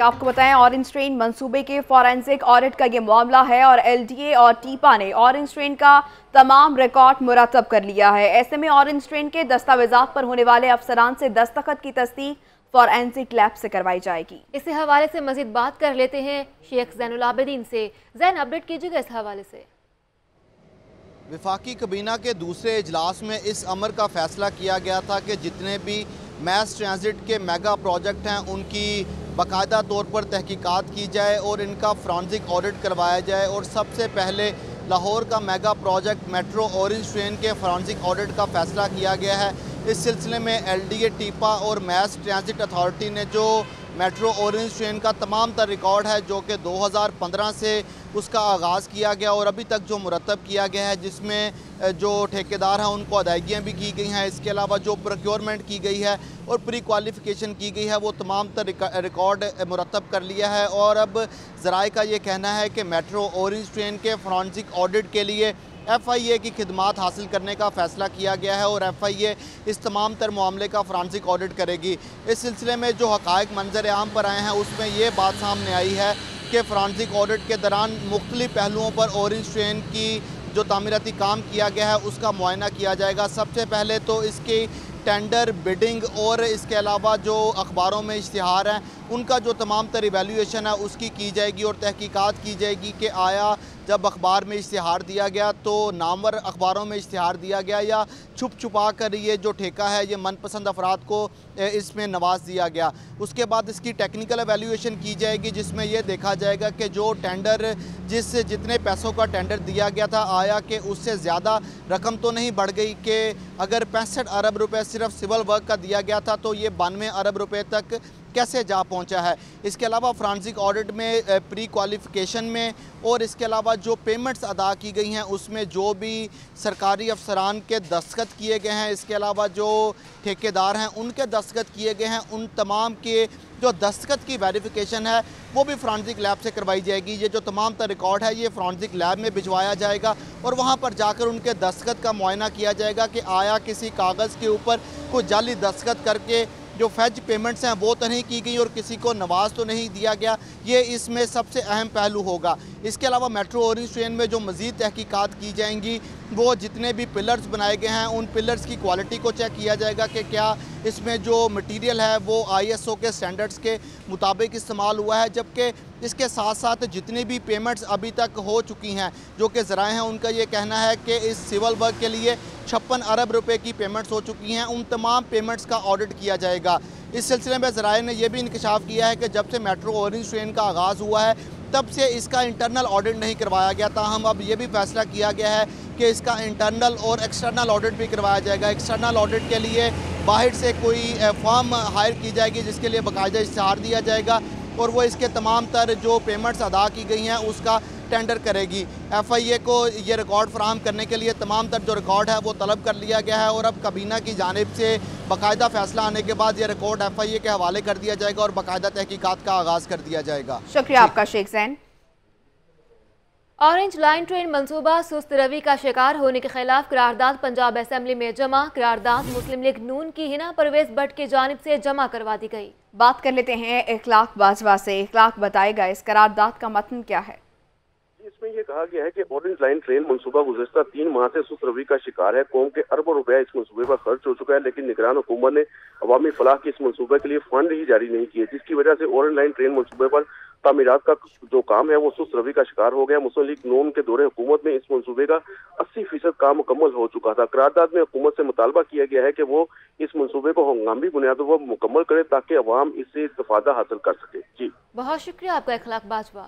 آپ کو بتائیں اورنج ٹرین منصوبے کے فورنسک آڈٹ کا یہ معاملہ ہے اور ایل ڈی اے اور ٹیپا نے اورنج ٹرین کا تمام ریکارڈ مرتب کر لیا ہے۔ ایسے میں اورنج ٹرین کے دستاویزات پر ہونے والے افسران سے دستخط کی تصدیق فورنسک لیب سے کروائی جائے گی۔ اسی حوالے سے مزید بات کر لیتے ہیں شیخ زین العابدین سے۔ زین اپڈیٹ کیجیے گا اس حوالے سے۔ وفاقی کبینہ کے دوسرے اجلاس میں اس امر کا فیصلہ کیا گیا تھا کہ جتنے بھی میس ٹرانزٹ کے میگا پروجیکٹ ہیں ان کی باقاعدہ طور پر تحقیقات کی جائے اور ان کا فرانزک آڈٹ کروایا جائے اور سب سے پہلے لاہور کا mega project metro orange train کے فرانزک آڈٹ کا فیصلہ کیا گیا ہے۔ اس سلسلے میں ایل ڈی اے ٹیپا اور میس ٹرانزٹ اتھارٹی نے جو میٹرو اورنج ٹرین کا تمام تر ریکارڈ ہے جو کہ دو ہزار پندرہ سے اس کا آغاز کیا گیا اور ابھی تک جو مرتب کیا گیا ہے، جس میں جو ٹھیکیدار ہیں، ان کو ادائیگیاں بھی کی گئی ہیں۔ اس کے علاوہ جو پروکیورمنٹ کی گئی ہے اور پری کوالیفیکیشن کی گئی ہے، وہ تمام تر ریکارڈ مرتب کر لیا ہے۔ اور اب ذرائع کا یہ کہنا ہے کہ میٹرو اورنج ٹرین کے فرانسک آڈٹ کے لیے ایف آئی اے کی خدمات حاصل کرنے کا فیصلہ کیا گیا ہے اور ایف آئی اے اس تمام تر معاملے کا فرانسک آڈٹ کرے گی۔ اس سلسلے میں جو حقائق منظر عام پر آئے ہیں، اس میں یہ بات سامنے آئی ہے کے فرانسک آڈٹ کے دوران مختلف پہلوؤں پر اورنج ٹرین کی جو تعمیراتی کام کیا گیا ہے، اس کا معائنہ کیا جائے گا۔ سب سے پہلے تو اس کی ٹینڈر بیڈنگ اور اس کے علاوہ جو اخباروں میں اشتہار ہیں ان کا جو تمام تر ایویلیویشن ہے، اس کی کی جائے گی اور تحقیقات کی جائے گی کہ آیا جب اخبار میں اشتہار دیا گیا تو نامور اخباروں میں اشتہار دیا گیا یا چھپ چھپا کر یہ جو ٹھیکہ ہے، یہ من پسند افراد کو اس میں نواز دیا گیا۔ اس کے بعد اس کی ٹیکنیکل ایویلیویشن کی جائے گی، جس میں یہ دیکھا جائے گا کہ جو ٹینڈر جس جتنے پیسوں کا ٹینڈر دیا گیا تھا، آیا کہ اس سے زیادہ رقم تو نہیں بڑھ گئی کہ اگر پینسٹھ ارب روپے صرف سول ورک کا دیا گیا تھا، تو یہ بانوے ارب روپے تک کیسے جا پہنچا ہے۔ اس کے علاوہ فرانسک آڈٹ میں پری کوالیفیکیشن میں، اور اس کے علاوہ جو پیمنٹس ادا کی گئی ہیں، اس میں جو بھی سرکاری افسران کے دستخط کیے گئے ہیں، اس کے علاوہ جو ٹھیکیدار ہیں، ان کے دستخط کیے گئے ہیں۔ ان تمام کے جو دستخط کی ویریفیکیشن ہے، وہ بھی فرانسک لیب سے کروائی جائے گی۔ یہ جو تمام تر ریکارڈ ہے، یہ فرانسک لیب میں بھجوایا جائے گا، اور وہاں پر جا کر ان کے دستخط کا معائنہ کیا جائے گا کہ آیا کسی کاغذ کے اوپر کوئی جعلی دستخط کر کے جو فیج پیمنٹس ہیں وہ تو نہیں کی گئی اور کسی کو نواز تو نہیں دیا گیا، یہ اس میں سب سے اہم پہلو ہوگا۔ اس کے علاوہ میٹرو اورنج ٹرین میں جو مزید تحقیقات کی جائیں گی، وہ جتنے بھی پلرز بنائے گئے ہیں، ان پلرز کی کوالٹی کو چیک کیا جائے گا کہ کیا اس میں جو مٹیریل ہے وہ آئی ایس او کے سٹینڈرز کے مطابق استعمال ہوا ہے، جبکہ اس کے ساتھ ساتھ جتنی بھی پیمنٹس ابھی تک ہو چکی ہیں، جو کہ ذرائع ہیں، ان کا یہ کہنا ہے کہ اس سول ورک کے لیے چھپن ارب روپے کی پیمنٹس ہو چکی ہیں۔ ان تمام پیمنٹس کا آڈٹ کیا جائے گا۔ اس سلسلے میں ذرائع نے یہ بھی انکشاف کیا ہے کہ جب سے میٹرو اورنج ٹرین کا آغاز ہوا ہے، تب سے اس کا انٹرنل آڈٹ نہیں کروایا گیا۔ تاہم، اب یہ بھی فیصلہ کیا گیا ہے کہ اس کا انٹرنل اور ایکسٹرنل آڈٹ بھی کروایا جائے گا۔ ایکسٹرنل آڈٹ کے لیے باہر سے کوئی فارم ہائر کی جائے گی، جس کے لیے باقاعدہ اشتہار دیا جائے گا۔ اور وہ اس کے تمام تر جو پیمنٹس ادا کی گئی ہیں، اس کا ٹینڈر کرے گی۔ ایف آئی اے کو یہ ریکارڈ فراہم کرنے کے لیے تمام تر جو ریکارڈ ہے وہ طلب کر لیا گیا ہے اور اب کابینہ کی جانب سے باقاعدہ فیصلہ آنے کے بعد یہ ریکارڈ ایف آئی اے کے حوالے کر دیا جائے گا اور باقاعدہ تحقیقات کا آغاز کر دیا جائے گا۔ شکریہ آپ کا شیخ زین۔ اورنج لائن ٹرین منصوبہ سست روی کا شکار ہونے کے خلاف قرارداد پنجاب اسمبلی میں جمع۔ قرارداد مسلم لیگ نون کی ہنا پرویز بٹ کی جانب سے جمع کروا دی گئی۔ بات کر لیتے ہیں اخلاق باجوہ سے۔ اخلاق بتائے گا اس قرارداد کا متن کیا ہے۔ میں یہ کہا گیا ہے کہ اورنج لائن ٹرین منصوبہ گزشتہ تین ماہ سے سست روی کا شکار ہے۔ قوم کے اربوں روپے اس منصوبے پر خرچ ہو چکا ہے، لیکن نگران حکومت نے عوامی فلاح کی اس منصوبے کے لیے فنڈ ہی جاری نہیں کیے، جس کی وجہ سے اورنج لائن ٹرین منصوبے پر تعمیرات کا جو کام ہے وہ سست روی کا شکار ہو گیا۔ مسلم لیگ نون کے دورے حکومت میں اس منصوبے کا اسی فیصد کام مکمل ہو چکا تھا۔ قرارداد میں حکومت سے مطالبہ کیا گیا ہے کہ وہ اس منصوبے کو ہنگامی بنیادوں پر مکمل کرے تاکہ عوام اس سے استفادہ حاصل کر سکے۔ جی۔ بہت شکریہ آپ کا اخلاق باجوہ۔